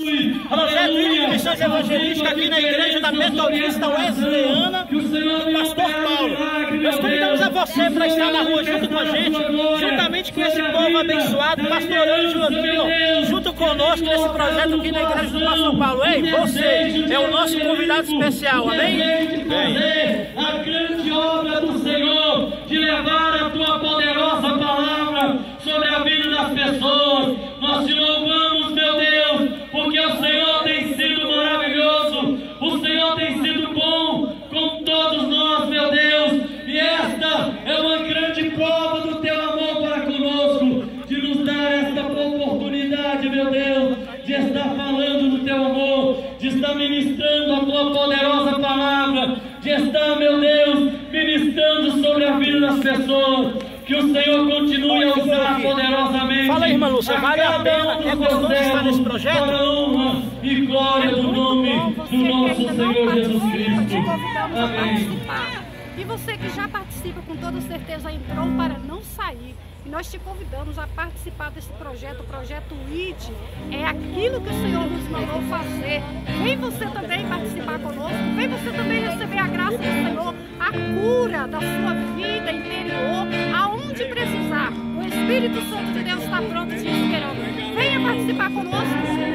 Projeto de missões evangelísticas aqui na igreja da Metodista Wesleyana do Pastor Paulo. Nós convidamos a você para estar na rua junto com a gente, juntamente com esse povo abençoado, pastorando aqui, junto conosco nesse projeto aqui na igreja do Pastor Paulo. Ei, você é o nosso convidado especial, amém? Fazer a grande obra do Senhor, de levar a tua poderosa palavra sobre a vida das pessoas. Nós te louvamos, meu Deus, porque o Senhor tem sido maravilhoso, o Senhor tem sido bom com todos nós, meu Deus, e esta é uma grande prova do teu amor para conosco, de nos dar esta oportunidade, meu Deus, de estar falando do teu amor, de estar ministrando a tua poderosa palavra, de estar, meu Deus, ministrando sobre a vida das pessoas. Que o Senhor continue a usar poderosamente. Fala aí, irmã Lúcia, vale a pena, é estar nesse projeto? Para a honra e glória do nome do nosso Senhor Jesus Cristo. Amém. E você que já participa, com toda certeza entrou para não sair. E nós te convidamos a participar desse projeto, o projeto ID. É aquilo que o Senhor nos mandou fazer. Vem você também participar conosco, vem você também receber a graça do Senhor, a cura da sua vida interior, aonde precisar. O Espírito Santo de Deus está pronto te esperando. Venha participar conosco.